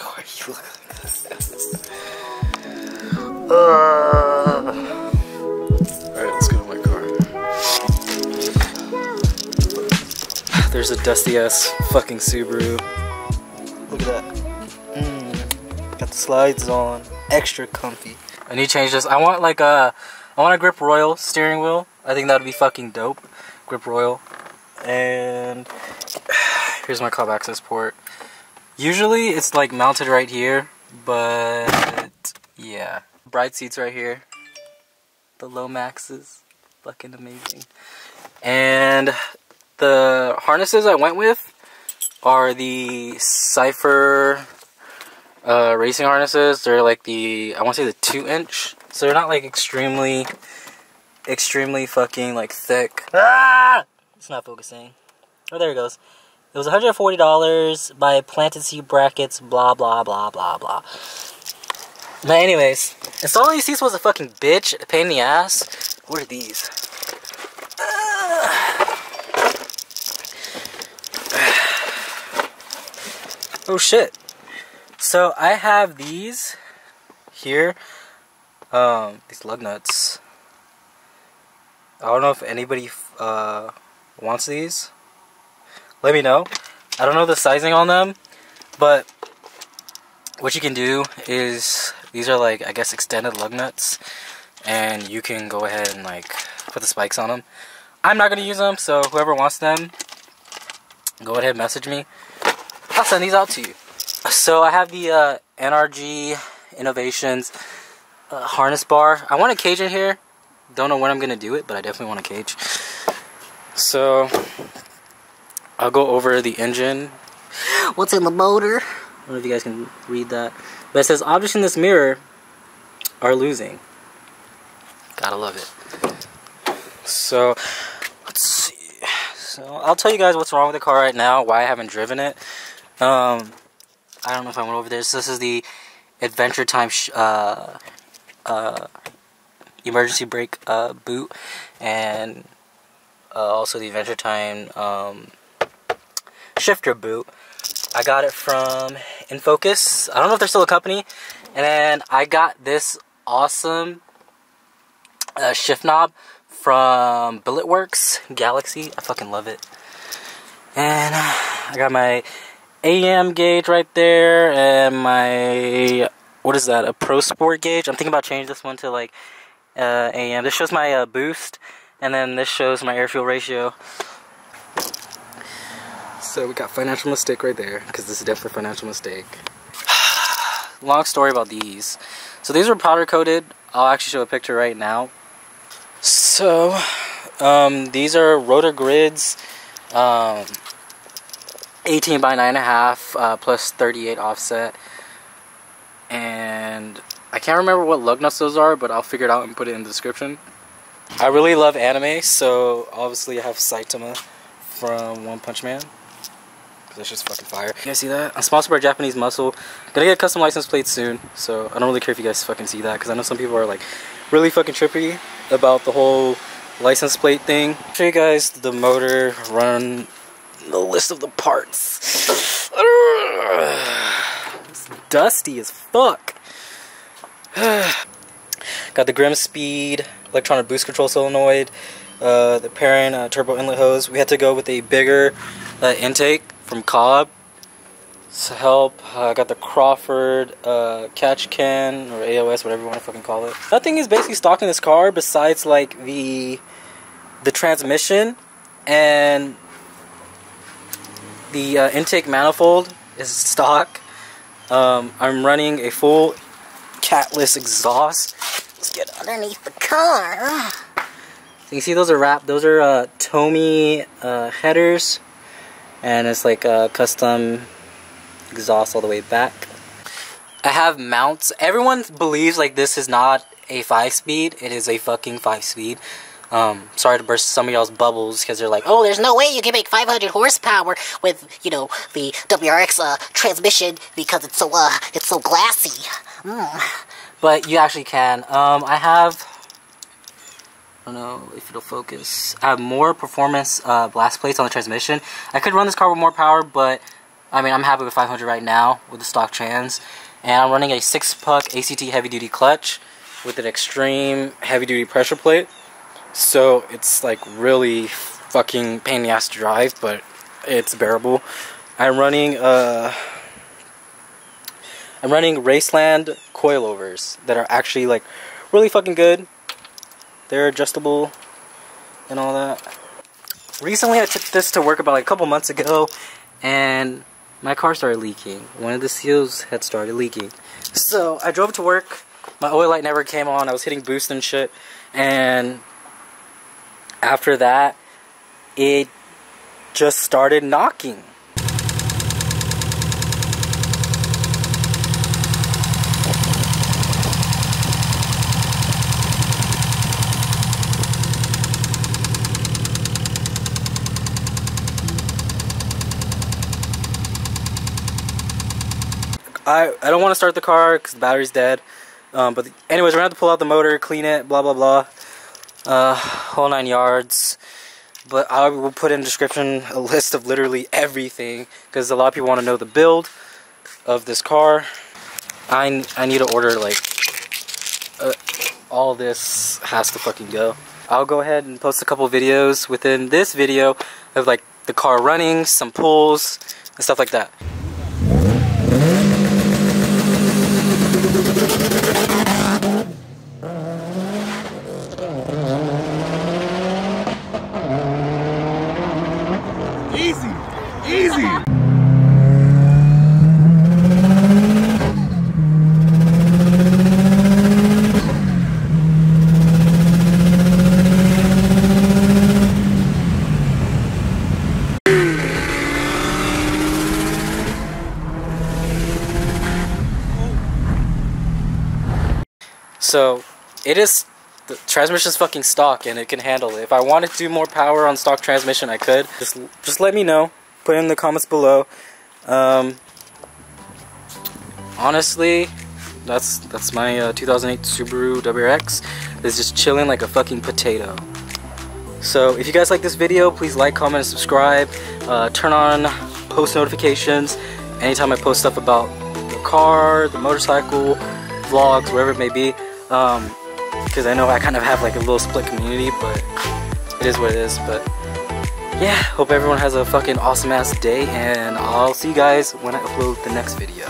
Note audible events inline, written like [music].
Why you look like? Uh. Alright, let's go to my car. There's a dusty ass fucking Subaru. Look at that. Mm. Got the slides on. Extra comfy. I need to change this. I want like a, I want a Grip Royal steering wheel. I think that would be fucking dope. Grip Royal. And [sighs] here's my Cobb Accessport. Usually it's like mounted right here, but yeah. Bride seats right here. The Lowmaxes. Fucking amazing. And the harnesses I went with are the Cipher uh, racing harnesses. They're like the, I want to say the 2 inch. So they're not like extremely, extremely fucking like thick. Ah! It's not focusing. Oh, there it goes. It was $140 by Planted seed Brackets, blah, blah, blah, blah, blah. But anyways, installing these seats was a fucking bitch, a pain in the ass. What are these? [sighs] Oh shit. So I have these here. Um, these lug nuts. I don't know if anybody uh, wants these. Let me know. I don't know the sizing on them, but what you can do is these are like I guess extended lug nuts, and you can go ahead and like put the spikes on them. I'm not gonna use them, so whoever wants them, go ahead and message me. I'll send these out to you. So I have the uh, NRG Innovations uh, harness bar. I want a cage in here. Don't know when I'm going to do it, but I definitely want a cage. So I'll go over the engine. What's in the motor? I don't know if you guys can read that. But it says objects in this mirror are losing. Gotta love it. So let's see. So I'll tell you guys what's wrong with the car right now, why I haven't driven it. Um, I don't know if I went over this. This is the Adventure Time uh, uh, emergency brake uh, boot, and uh, also the Adventure Time um, shifter boot. I got it from InFocus. I don't know if they're still a company. And then I got this awesome uh, shift knob from Billetworks Galaxy. I fucking love it. And I got my AEM gauge right there and my what is that a Pro Sport gauge I'm thinking about changing this one to like uh, AEM this shows my uh, boost and then this shows my air fuel ratio so we got financial mistake right there because this is definitely financial mistake [sighs] long story about these so these were powder coated I'll actually show a picture right now so um, these are Rota Grids um, 18 by 9.5 uh, plus 38 offset. And I can't remember what lug nuts those are, but I'll figure it out and put it in the description. I really love anime, so obviously I have Saitama from One Punch Man. That's just fucking fire. You guys see that? I'm sponsored by Japanese Muscle. Gonna get a custom license plate soon, so I don't really care if you guys fucking see that, because I know some people are like really fucking trippy about the whole license plate thing. I'll show you guys the motor run the list of the parts. it's [sighs] dusty as fuck. [sighs] Got the Grimmspeed electronic boost control solenoid, uh, the Perrin uh, turbo inlet hose. We had to go with a bigger uh, intake from Cobb to help. I got the Crawford uh, catch can or AOS, whatever you want to fucking call it. Nothing is basically stock in this car besides like the the transmission and the uh, intake manifold is stock. Um, I'm running a full catless exhaust. Let's get underneath the car. So you see those are wrapped. Those are uh, Tomei uh, headers. And it's like a custom exhaust all the way back. I have mounts. Everyone believes like this is not a 5-speed. It is a fucking 5-speed. Um, sorry to burst some of y'all's bubbles because they're like, oh, there's no way you can make 500 horsepower with, you know, the WRX uh, transmission because it's so uh, it's so glassy. Mm. But you actually can. Um, I have, don't know if it'll focus. I have Moore performance uh, blast plates on the transmission. I could run this car with more power, but I mean, I'm happy with 500 right now with the stock trans. And I'm running a 6-puck ACT heavy-duty clutch with an extreme heavy-duty pressure plate. So it's like really fucking pain in the ass to drive, but it's bearable. I'm running uh I'm running Raceland coilovers that are actually like really fucking good. They're adjustable and all that. Recently I took this to work about like a couple months ago and my car started leaking. One of the seals had started leaking. So I drove to work. My oil light never came on. I was hitting boost and shit. And after that, it just started knocking. I, I don't want to start the car because the battery's dead. Um, but the, anyways, we're going to have to pull out the motor, clean it, blah, blah, blah. Uh, whole nine yards. But I will put in description a list of literally everything because a lot of people want to know the build of this car. I, I need to order like uh, all this has to fucking go. I'll go ahead and post a couple videos within this video of like the car running, some pulls, and stuff like that. So it is the transmission's fucking stock and it can handle it. If I wanted to do more power on stock transmission, I could. Just just let me know. Put in the comments below. Um, honestly, that's that's my uh, 2008 Subaru WRX. It's just chilling like a fucking potato. So if you guys like this video, please like, comment, and subscribe. Uh, turn on post notifications anytime I post stuff about the car, the motorcycle, vlogs, wherever it may be. Um, because I know I kind of have like a little split community, but it is what it is. But yeah, hope everyone has a fucking awesome ass day, and I'll see you guys when I upload the next video.